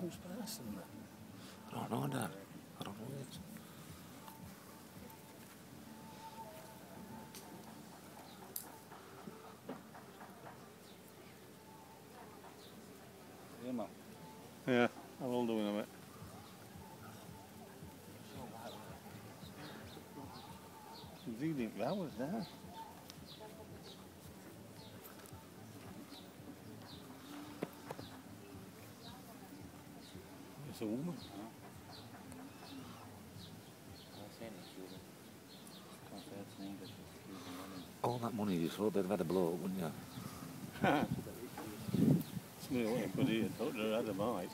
Bruce Patterson? I don't know, Dad. I don't know yet. Yeah, man. Yeah, how old are we now, mate? He's eating flowers now. It's a woman. All that money you throw, they'd have had a blow up, wouldn't you? It's me what you put here, thought they'd had a bite.